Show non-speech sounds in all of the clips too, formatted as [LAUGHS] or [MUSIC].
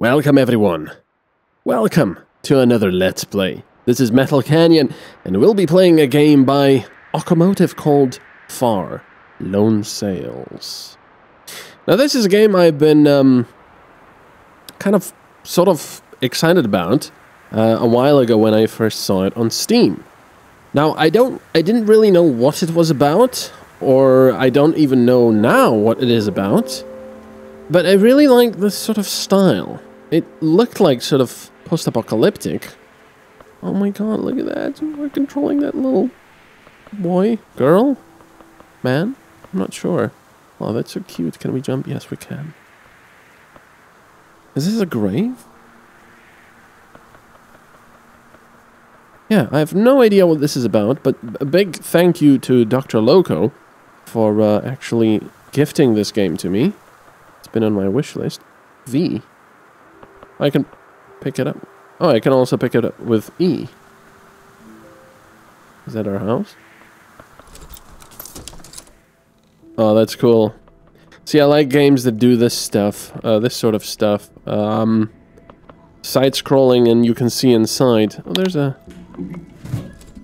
Welcome everyone. Welcome to another Let's Play. This is Metal Canyon, and we'll be playing a game by Okomotive called Far Lone Sails. Now this is a game I've been um, kind of sort of excited about uh, a while ago when I first saw it on Steam. Now I don't I didn't really know what it was about or I don't even know now what it is about. But I really like this sort of style. It looked like sort of post-apocalyptic. Oh my god, look at that. We're controlling that little boy, girl, man. I'm not sure. Oh, that's so cute. Can we jump? Yes, we can. Is this a grave? Yeah, I have no idea what this is about, but a big thank you to Dr. Loco for uh, actually gifting this game to me. It's been on my wish list. V. I can pick it up. Oh, I can also pick it up with E. Is that our house? Oh, that's cool. See, I like games that do this stuff, uh, this sort of stuff. Um, Side-scrolling and you can see inside. Oh, there's a...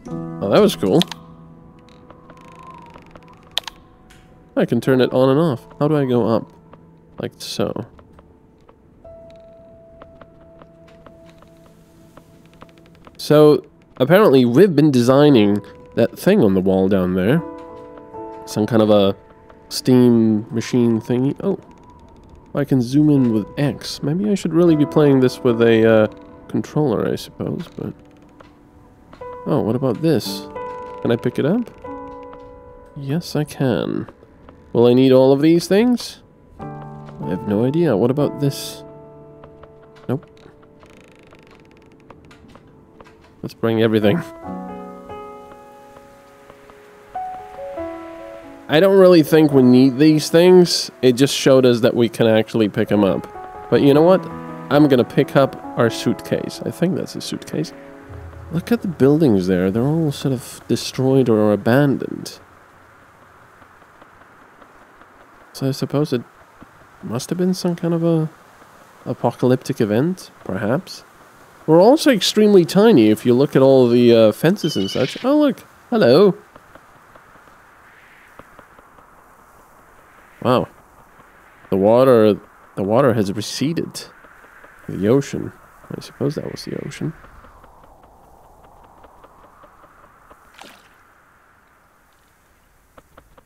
Oh, that was cool. I can turn it on and off. How do I go up? Like so. So, apparently we've been designing that thing on the wall down there. Some kind of a steam machine thingy. Oh, I can zoom in with X. Maybe I should really be playing this with a uh, controller, I suppose, but... Oh, what about this? Can I pick it up? Yes, I can. Will I need all of these things? I have no idea. What about this? Let's bring everything. I don't really think we need these things. It just showed us that we can actually pick them up. But you know what? I'm gonna pick up our suitcase. I think that's a suitcase. Look at the buildings there. They're all sort of destroyed or abandoned. So I suppose it must have been some kind of a apocalyptic event, perhaps. We're also extremely tiny if you look at all the uh, fences and such. Oh, look. Hello. Wow. The water, the water has receded. The ocean. I suppose that was the ocean.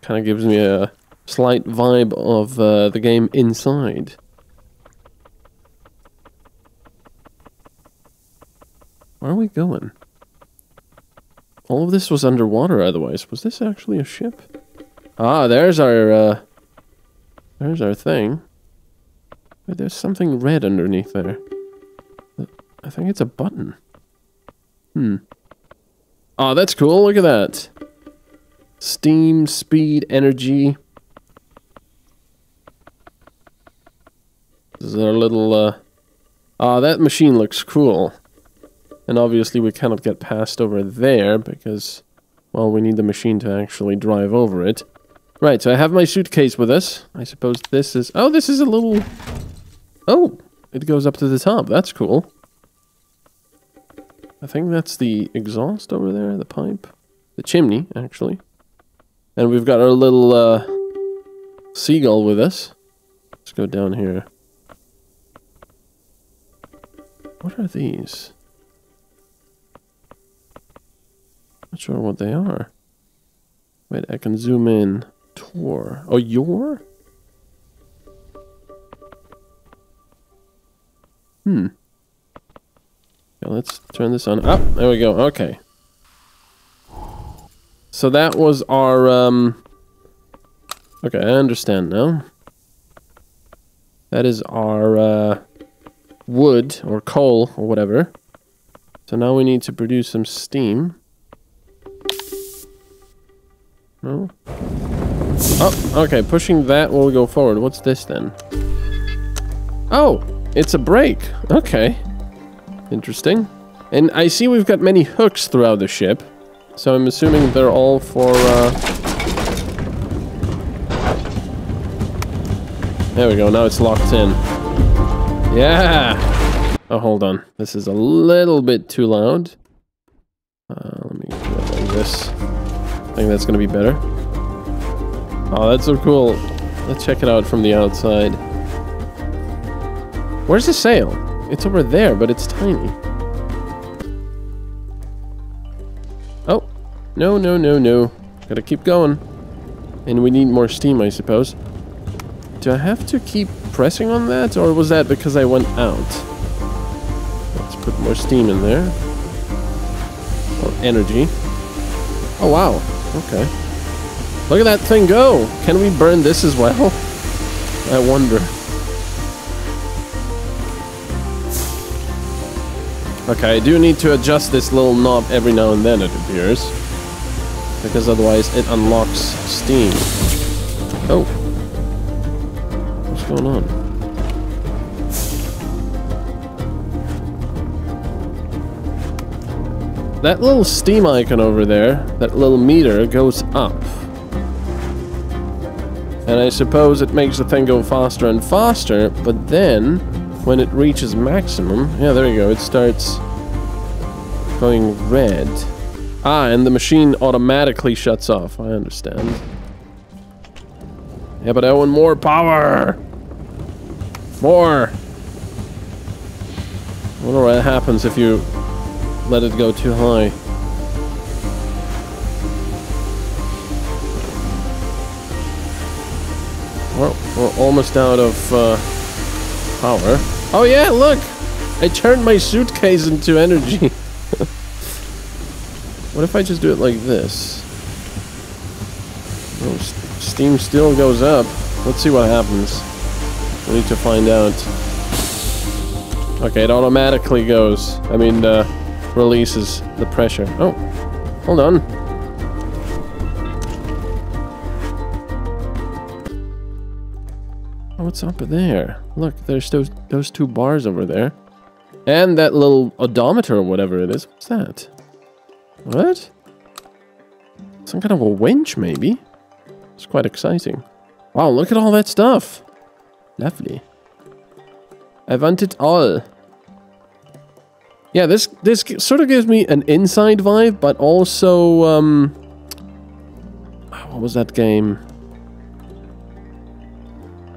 Kind of gives me a slight vibe of uh, the game Inside. Where are we going? All of this was underwater otherwise. Was this actually a ship? Ah, there's our, uh, there's our thing. Wait, there's something red underneath there. I think it's a button. Hmm. Oh, that's cool. Look at that. Steam, speed, energy. This is our little, uh... Ah, oh, that machine looks cool. And obviously we cannot get past over there because, well, we need the machine to actually drive over it. Right, so I have my suitcase with us. I suppose this is... Oh, this is a little... Oh, it goes up to the top. That's cool. I think that's the exhaust over there, the pipe. The chimney, actually. And we've got our little uh, seagull with us. Let's go down here. What are these? Not sure what they are. Wait, I can zoom in. Tor. Oh, your? Hmm. Yeah, let's turn this on. Up, oh, there we go. Okay. So that was our, um... Okay, I understand now. That is our, uh, wood, or coal, or whatever. So now we need to produce some steam. No? Oh, okay, pushing that will go forward. What's this then? Oh, it's a brake. Okay. Interesting. And I see we've got many hooks throughout the ship. So I'm assuming they're all for, uh... There we go, now it's locked in. Yeah! Oh, hold on. This is a little bit too loud. Uh, let me do it like this. Think that's gonna be better. Oh, that's so cool. Let's check it out from the outside. Where's the sail? It's over there, but it's tiny. Oh. No, no, no, no. Gotta keep going. And we need more steam, I suppose. Do I have to keep pressing on that, or was that because I went out? Let's put more steam in there. Or energy. Oh, wow. Okay. Look at that thing go! Can we burn this as well? I wonder. Okay, I do need to adjust this little knob every now and then, it appears. Because otherwise it unlocks Steam. Oh. What's going on? That little Steam icon over there, that little meter, goes up. And I suppose it makes the thing go faster and faster, but then, when it reaches maximum, yeah, there you go, it starts going red. Ah, and the machine automatically shuts off, I understand. Yeah, but I want more power! More! I wonder what happens if you let it go too high. Well, we're almost out of uh, power. Oh yeah, look! I turned my suitcase into energy. [LAUGHS] what if I just do it like this? Oh, steam still goes up. Let's see what happens. We need to find out. Okay, it automatically goes. I mean, uh, releases the pressure. Oh, hold on. Oh, what's up there? Look, there's those those two bars over there. And that little odometer or whatever it is. What's that? What? Some kind of a winch, maybe? It's quite exciting. Wow, look at all that stuff. Lovely. I want it all. Yeah, this this sort of gives me an inside vibe, but also um what was that game?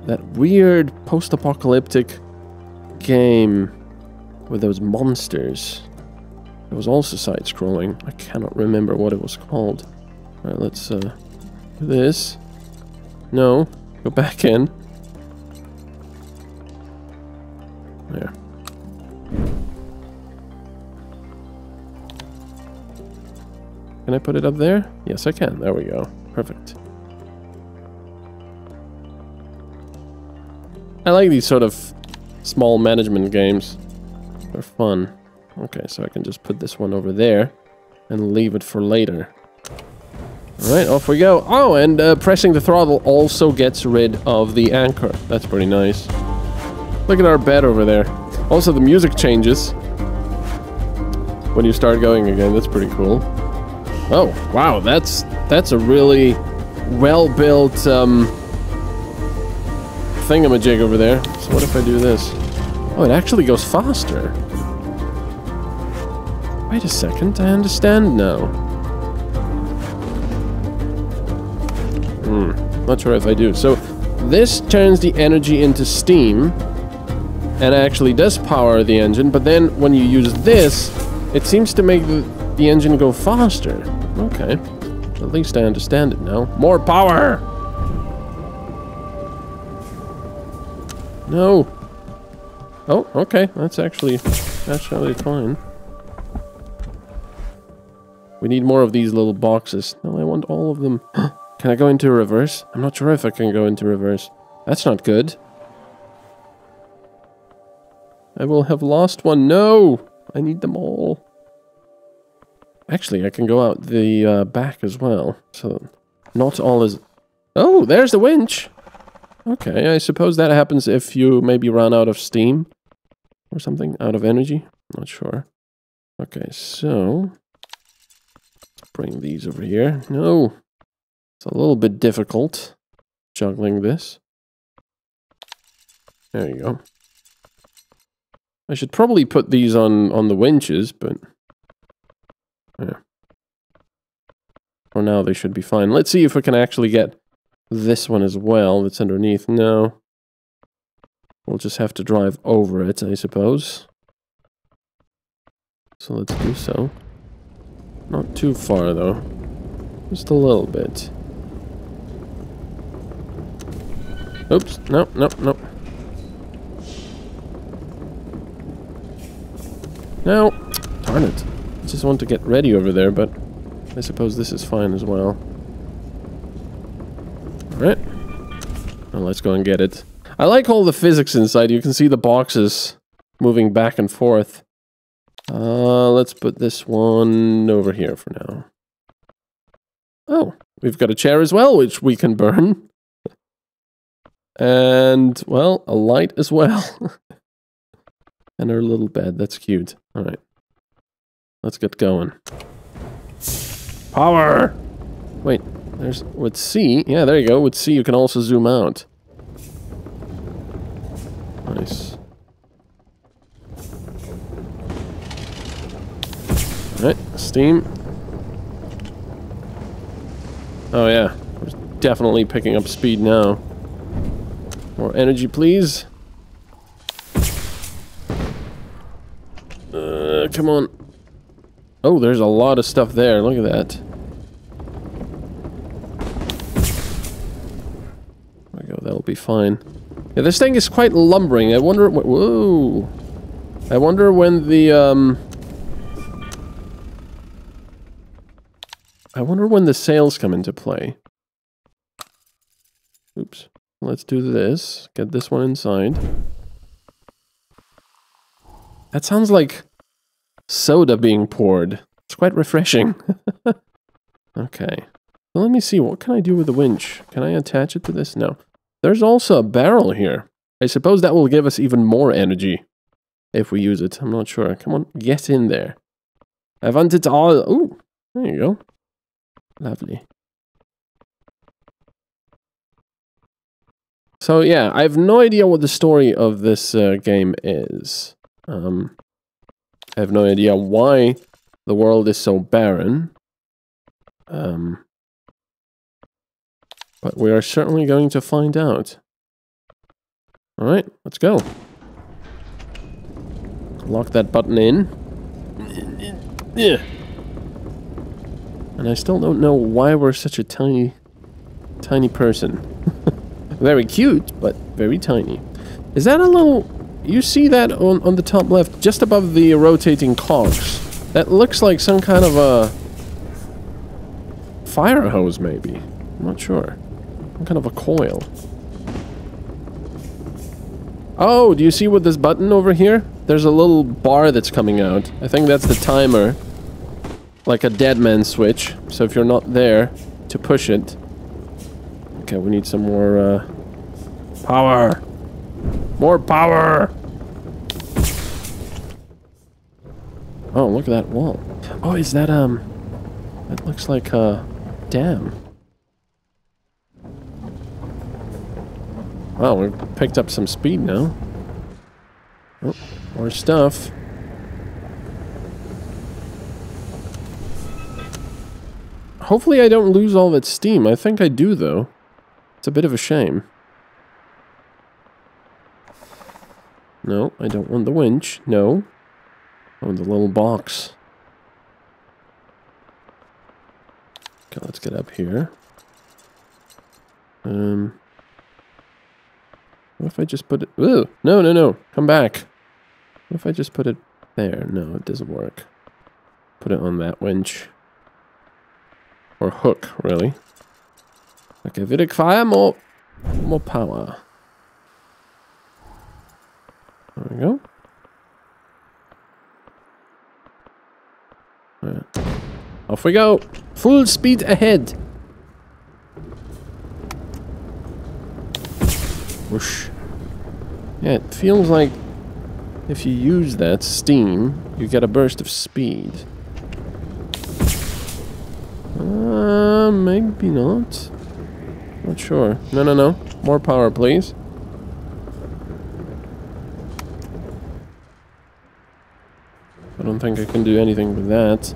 That weird post-apocalyptic game with those monsters. It was also side-scrolling. I cannot remember what it was called. Alright, let's uh do this. No, go back in. There. Can I put it up there? Yes, I can. There we go. Perfect. I like these sort of small management games. They're fun. Okay, so I can just put this one over there and leave it for later. Alright, off we go. Oh, and uh, pressing the throttle also gets rid of the anchor. That's pretty nice. Look at our bed over there. Also, the music changes when you start going again. That's pretty cool. Oh, wow, that's that's a really well-built um, thingamajig over there. So what if I do this? Oh, it actually goes faster. Wait a second, I understand now. Hmm, not sure if I do. So, this turns the energy into steam, and actually does power the engine, but then when you use this, it seems to make the, the engine go faster. Okay. At least I understand it now. More power! No. Oh, okay. That's actually, actually fine. We need more of these little boxes. No, I want all of them. [GASPS] can I go into reverse? I'm not sure if I can go into reverse. That's not good. I will have lost one. No! I need them all. Actually, I can go out the uh, back as well. So, not all is... Oh, there's the winch! Okay, I suppose that happens if you maybe run out of steam. Or something, out of energy. Not sure. Okay, so bring these over here. No, it's a little bit difficult juggling this. There you go. I should probably put these on, on the winches, but... Yeah. For now, they should be fine. Let's see if we can actually get this one as well that's underneath. No. We'll just have to drive over it, I suppose. So let's do so. Not too far, though. Just a little bit. Oops. No, no, no. No. Darn it. Just want to get ready over there, but I suppose this is fine as well. Alright. Well, let's go and get it. I like all the physics inside. You can see the boxes moving back and forth. Uh, let's put this one over here for now. Oh, we've got a chair as well, which we can burn. And, well, a light as well. [LAUGHS] and our little bed. That's cute. All right. Let's get going. Power! Wait, there's... With C? Yeah, there you go. With C, you can also zoom out. Nice. Alright, steam. Oh yeah, we're definitely picking up speed now. More energy, please. Uh, come on. Oh, there's a lot of stuff there. Look at that. There we go. That'll be fine. Yeah, this thing is quite lumbering. I wonder... Whoa! I wonder when the, um... I wonder when the sails come into play. Oops. Let's do this. Get this one inside. That sounds like soda being poured. It's quite refreshing. [LAUGHS] okay. Well, let me see. What can I do with the winch? Can I attach it to this? No. There's also a barrel here. I suppose that will give us even more energy if we use it. I'm not sure. Come on, get in there. I want it all. Ooh, there you go. Lovely. So yeah, I have no idea what the story of this uh, game is. Um, I have no idea why the world is so barren. Um, but we are certainly going to find out. Alright, let's go. Lock that button in. Yeah. And I still don't know why we're such a tiny, tiny person. [LAUGHS] Very cute, but very tiny. Is that a little... You see that on, on the top left, just above the rotating cogs? That looks like some kind of a... Fire hose, maybe. I'm not sure. Some kind of a coil. Oh, do you see with this button over here? There's a little bar that's coming out. I think that's the timer. Like a dead man switch. So if you're not there to push it, Okay, we need some more, uh, power. More power! Oh, look at that wall. Oh, is that, um... That looks like a dam. Wow, we've picked up some speed now. Oh, more stuff. Hopefully I don't lose all that steam. I think I do, though. It's a bit of a shame. No, I don't want the winch. No. I want the little box. Okay, let's get up here. Um... What if I just put it... Ooh! No, no, no! Come back! What if I just put it there? No, it doesn't work. Put it on that winch. Or hook, really. Okay, we require more, more power. There we go. Right. Off we go. Full speed ahead. Whoosh. Yeah, it feels like if you use that steam, you get a burst of speed. Uh, maybe not. Not sure. No, no, no. More power, please. I don't think I can do anything with that.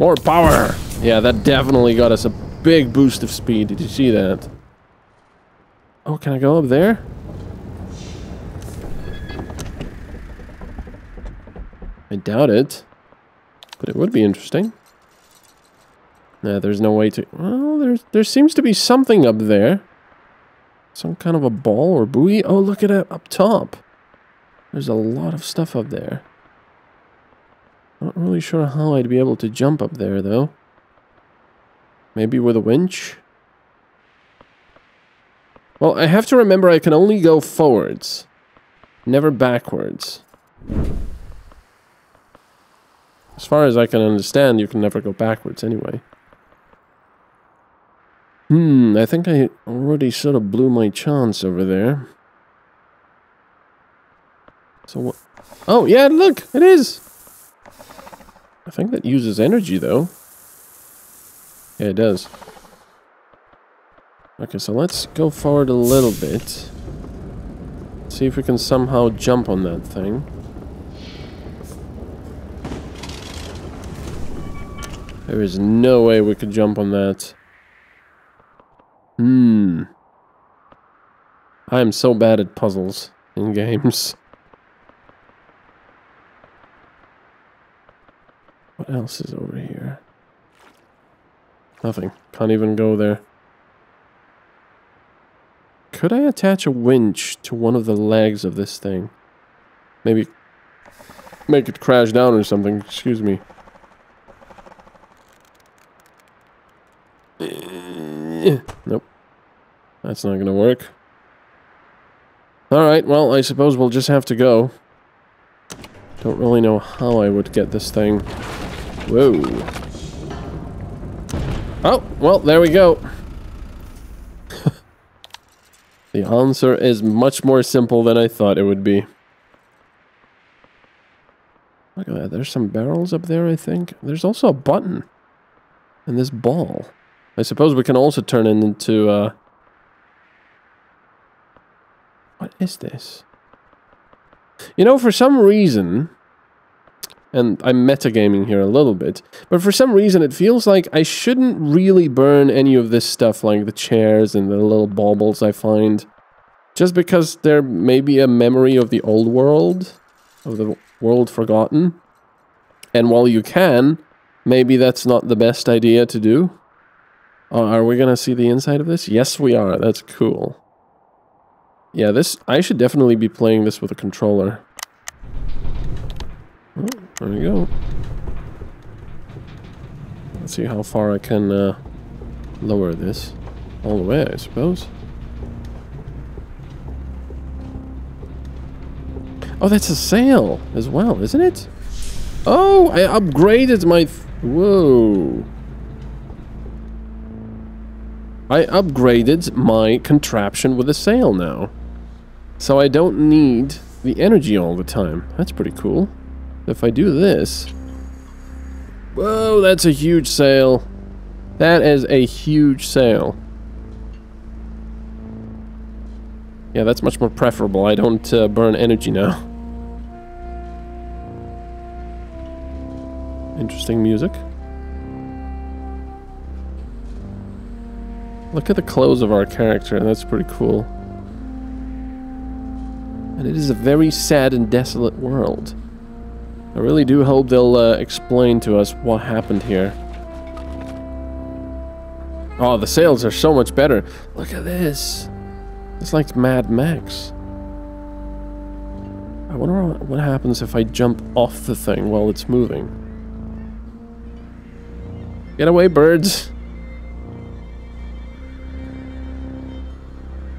More power! Yeah, that definitely got us a big boost of speed. Did you see that? Oh, can I go up there? I doubt it. But it would be interesting. Nah, there's no way to... Well, there's, there seems to be something up there. Some kind of a ball or buoy. Oh, look at it up top. There's a lot of stuff up there. Not really sure how I'd be able to jump up there, though. Maybe with a winch? Well, I have to remember I can only go forwards. Never backwards. As far as I can understand, you can never go backwards anyway. Hmm, I think I already sort of blew my chance over there. So what? Oh, yeah, look, it is. I think that uses energy, though. Yeah, it does. Okay, so let's go forward a little bit. See if we can somehow jump on that thing. There is no way we could jump on that. Hmm. I am so bad at puzzles in [LAUGHS] games. What else is over here? Nothing. Can't even go there. Could I attach a winch to one of the legs of this thing? Maybe make it crash down or something. Excuse me. Nope. That's not gonna work. Alright, well, I suppose we'll just have to go. Don't really know how I would get this thing. Whoa. Oh, well, there we go. [LAUGHS] the answer is much more simple than I thought it would be. Look at that, there's some barrels up there, I think. There's also a button. And this ball. I suppose we can also turn it into, uh... What is this? You know, for some reason... And I'm metagaming here a little bit. But for some reason, it feels like I shouldn't really burn any of this stuff, like the chairs and the little baubles I find. Just because there may be a memory of the old world. Of the world forgotten. And while you can, maybe that's not the best idea to do. Oh, are we gonna see the inside of this? Yes, we are. That's cool. Yeah, this... I should definitely be playing this with a controller. Oh, there we go. Let's see how far I can uh, lower this. All the way, I suppose. Oh, that's a sail as well, isn't it? Oh, I upgraded my... Whoa. I upgraded my contraption with a sail now. So I don't need the energy all the time. That's pretty cool. If I do this... Whoa, that's a huge sail. That is a huge sail. Yeah, that's much more preferable. I don't uh, burn energy now. Interesting music. Look at the clothes of our character, and that's pretty cool. And it is a very sad and desolate world. I really do hope they'll uh, explain to us what happened here. Oh, the sails are so much better. Look at this. It's like Mad Max. I wonder what happens if I jump off the thing while it's moving. Get away, birds!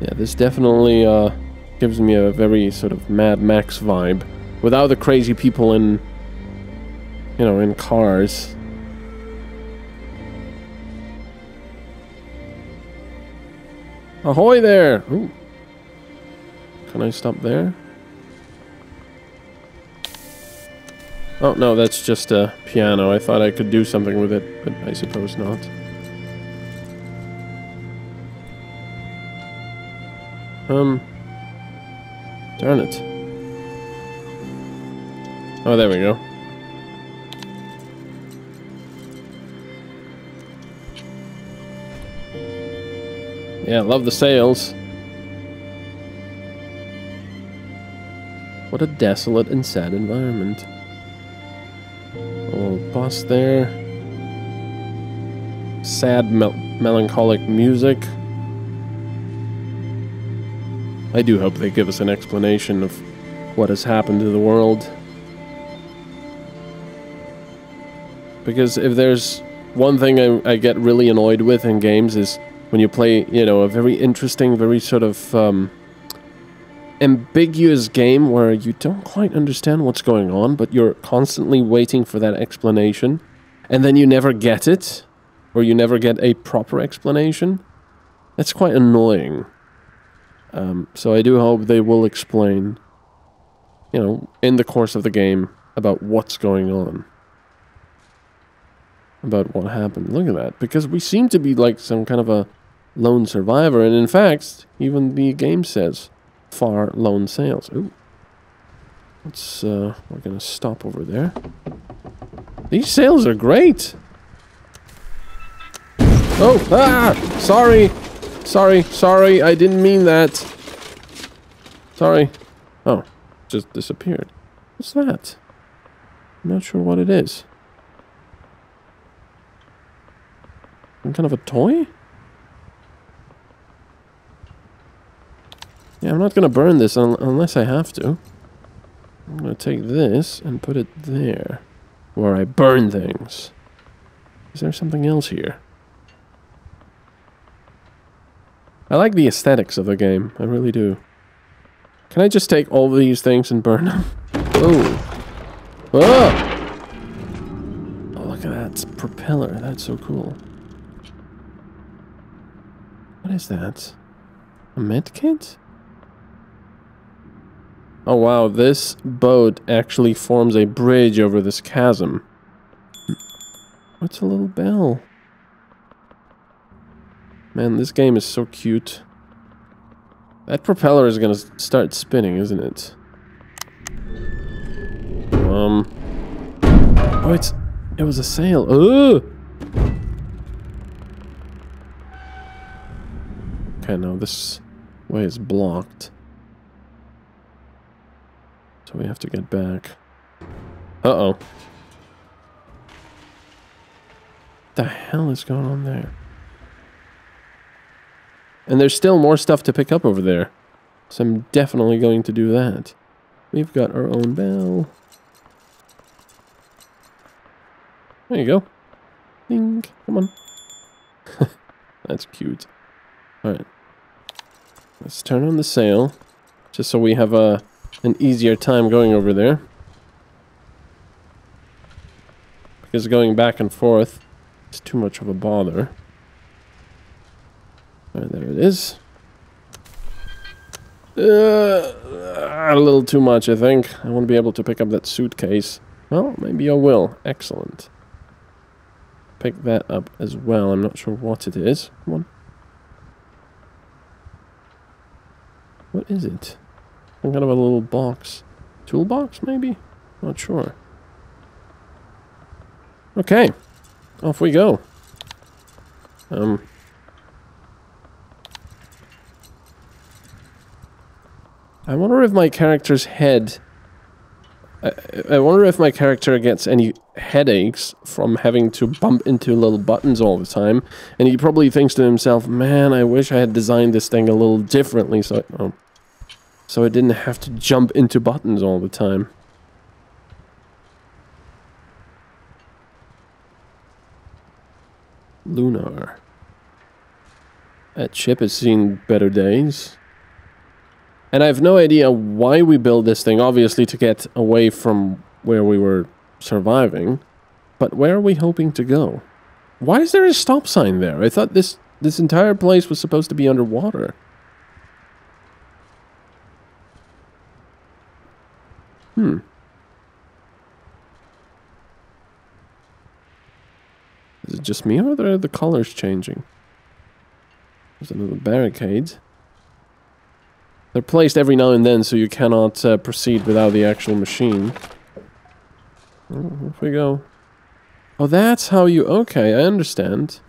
Yeah, this definitely uh, gives me a very sort of Mad Max vibe. Without the crazy people in, you know, in cars. Ahoy there! Ooh. Can I stop there? Oh, no, that's just a piano. I thought I could do something with it, but I suppose not. Um. Darn it. Oh, there we go. Yeah, love the sails. What a desolate and sad environment. Oh, boss there. Sad, mel melancholic music. I do hope they give us an explanation of what has happened to the world. Because if there's one thing I, I get really annoyed with in games is when you play, you know, a very interesting, very sort of um, ambiguous game where you don't quite understand what's going on, but you're constantly waiting for that explanation, and then you never get it, or you never get a proper explanation. That's quite annoying. Um, so I do hope they will explain, you know, in the course of the game about what's going on. About what happened. Look at that. Because we seem to be like some kind of a lone survivor. And in fact, even the game says far lone sails. Ooh. Let's, uh, we're gonna stop over there. These sails are great! Oh, ah! Sorry! Sorry, sorry, I didn't mean that. Sorry. Oh, just disappeared. What's that? I'm not sure what it is. Some kind of a toy? Yeah, I'm not going to burn this un unless I have to. I'm going to take this and put it there. Where I burn things. Is there something else here? I like the aesthetics of the game. I really do. Can I just take all these things and burn them? [LAUGHS] Oh. Oh! Oh, look at that propeller. That's so cool. What is that? A medkit? Oh wow, this boat actually forms a bridge over this chasm. What's a little bell? Man, this game is so cute. That propeller is gonna start spinning, isn't it? Um... Oh, it's... It was a sail. Ugh! Okay, now this way is blocked. So we have to get back. Uh-oh. the hell is going on there? And there's still more stuff to pick up over there. So I'm definitely going to do that. We've got our own bell. There you go. Ding. Come on. [LAUGHS] That's cute. Alright. Let's turn on the sail. Just so we have a an easier time going over there. Because going back and forth is too much of a bother. Alright, there it is. Uh, a little too much, I think. I won't be able to pick up that suitcase. Well, maybe I will. Excellent. Pick that up as well. I'm not sure what it is. Come on. What is it? Some kind of a little box. Toolbox, maybe? Not sure. Okay. Off we go. Um. I wonder if my character's head... I, I wonder if my character gets any headaches from having to bump into little buttons all the time. And he probably thinks to himself, man, I wish I had designed this thing a little differently. So, oh, so I didn't have to jump into buttons all the time. Lunar. That ship has seen better days. And I have no idea why we built this thing, obviously to get away from where we were surviving. But where are we hoping to go? Why is there a stop sign there? I thought this, this entire place was supposed to be underwater. Hmm. Is it just me or are the colors changing? There's another barricade. They're placed every now and then so you cannot uh, proceed without the actual machine. Oh, off we go. Oh, that's how you... Okay, I understand.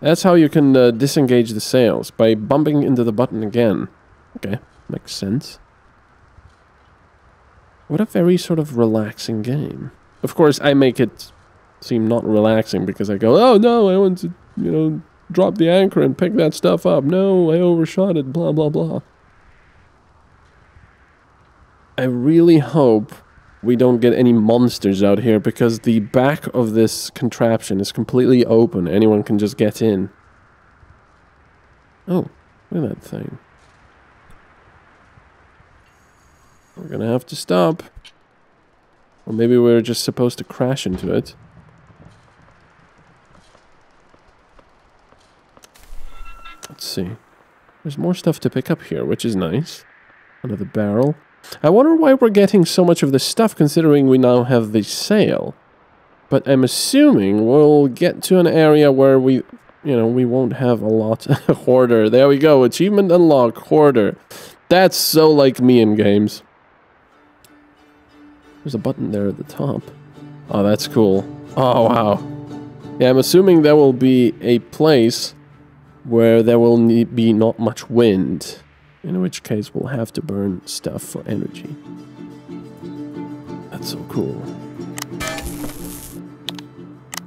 That's how you can uh, disengage the sails, by bumping into the button again. Okay, makes sense. What a very sort of relaxing game. Of course, I make it seem not relaxing because I go, oh no, I want to, you know, drop the anchor and pick that stuff up. No, I overshot it, blah, blah, blah. I really hope we don't get any monsters out here because the back of this contraption is completely open. Anyone can just get in. Oh, look at that thing. We're gonna have to stop. Or maybe we're just supposed to crash into it. Let's see. There's more stuff to pick up here, which is nice. Another barrel. I wonder why we're getting so much of this stuff considering we now have the sail. But I'm assuming we'll get to an area where we, you know, we won't have a lot. [LAUGHS] hoarder. There we go. Achievement unlocked. Hoarder. That's so like me in games. There's a button there at the top. Oh, that's cool. Oh, wow. Yeah, I'm assuming there will be a place where there will be not much wind. In which case we'll have to burn stuff for energy. That's so cool.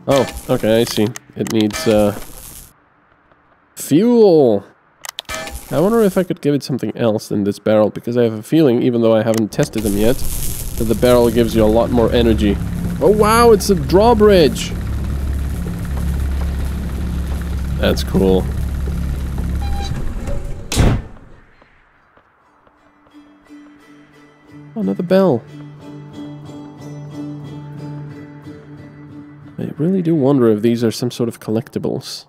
Oh, okay, I see. It needs, uh... Fuel! I wonder if I could give it something else than this barrel, because I have a feeling, even though I haven't tested them yet, the barrel gives you a lot more energy. Oh wow, it's a drawbridge! That's cool. Another bell. I really do wonder if these are some sort of collectibles.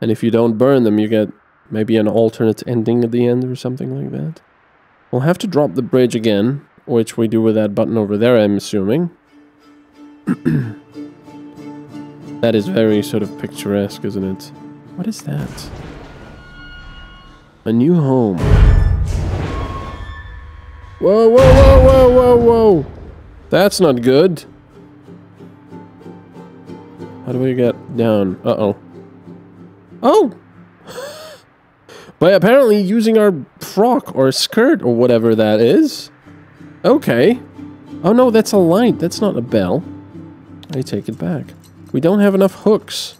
And if you don't burn them, you get maybe an alternate ending at the end or something like that. We'll have to drop the bridge again, which we do with that button over there, I'm assuming. [COUGHS] that is very sort of picturesque, isn't it? What is that? A new home. Whoa, whoa, whoa, whoa, whoa, whoa! That's not good. How do we get down? Uh-oh. Oh! [GASPS] By apparently using our frock or skirt or whatever that is. Okay. Oh no, that's a light. That's not a bell. I take it back. We don't have enough hooks.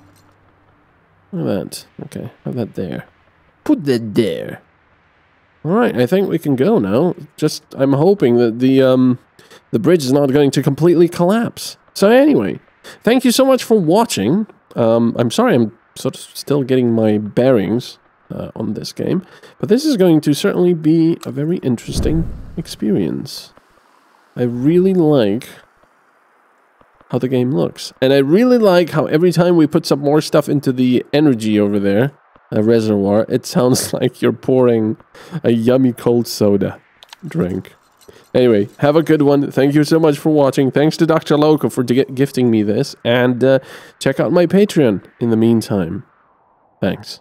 Look at that. Okay, have that there. Put that there. Alright, I think we can go now. Just, I'm hoping that the, um, the bridge is not going to completely collapse. So anyway, thank you so much for watching. Um, I'm sorry I'm sort of still getting my bearings uh, on this game, but this is going to certainly be a very interesting experience. I really like how the game looks. And I really like how every time we put some more stuff into the energy over there, a reservoir, it sounds [LAUGHS] like you're pouring a yummy cold soda drink. Anyway, have a good one. Thank you so much for watching. Thanks to Dr. Loco for gifting me this. And uh, check out my Patreon in the meantime. Thanks.